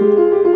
Música